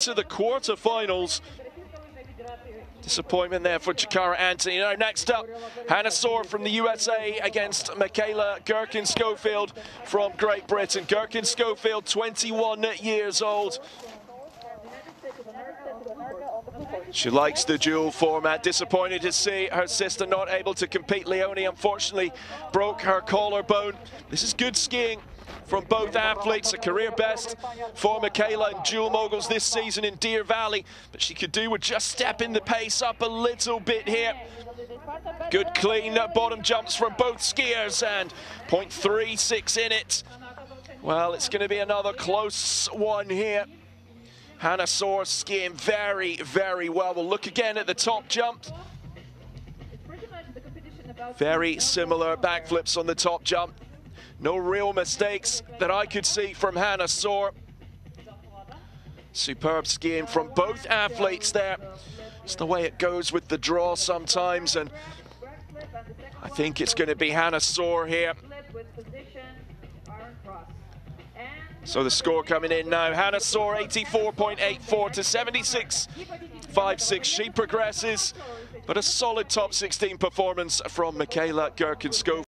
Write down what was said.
to the quarterfinals. Disappointment there for Jakara Anthony. Next up, Hannah Soar from the USA against Makayla Gerken Schofield from Great Britain. Gerken Schofield, 21 years old. She likes the dual format. Disappointed to see her sister not able to compete. Leonie, unfortunately, broke her collarbone. This is good skiing from both athletes. A career best for Makayla and dual moguls this season in Deer Valley. But she could do with just stepping the pace up a little bit here. Good clean bottom jumps from both skiers and 0.36 in it. Well, it's going to be another close one here. Hannah Soar skiing very, very well. We'll look again at the top jump. Very similar backflips on the top jump. No real mistakes that I could see from Hannah Soar. Superb skiing from both athletes there. It's the way it goes with the draw sometimes, and I think it's going to be Hannah Soar here. So the score coming in now. Hannah Soar 84.84 to 76.56. She progresses, but a solid top 16 performance from Makayla Gerken